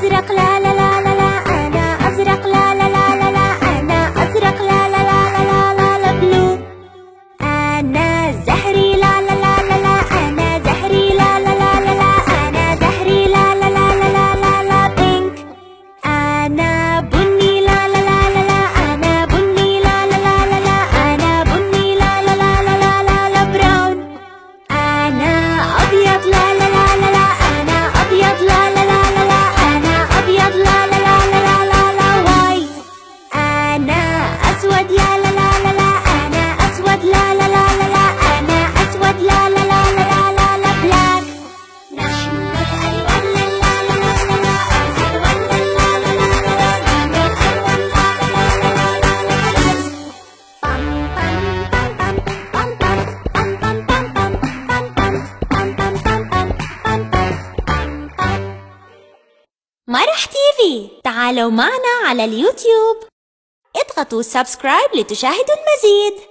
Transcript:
クラクララ تيفي تعالوا معنا على اليوتيوب. اضغطوا subscribe لتشاهدوا المزيد.